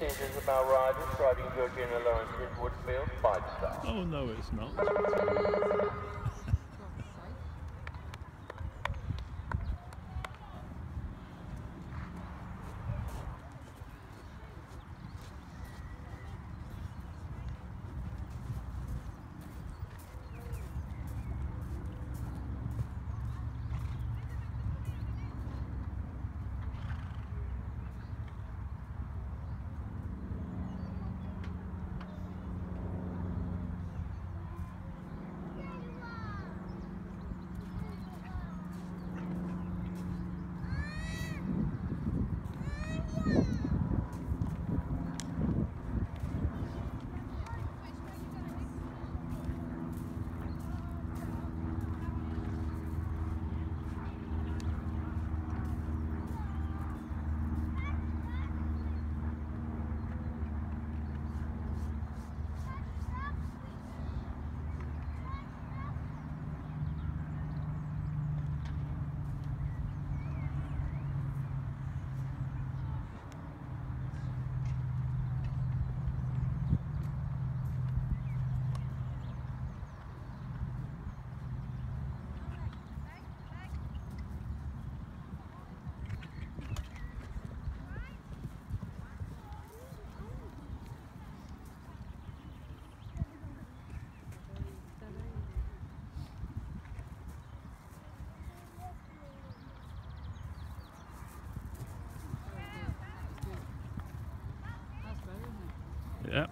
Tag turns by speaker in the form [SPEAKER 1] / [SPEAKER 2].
[SPEAKER 1] Is about Rogers driving Georgina Lawrence in Woodfield five star.
[SPEAKER 2] Oh no, it's not. Yeah.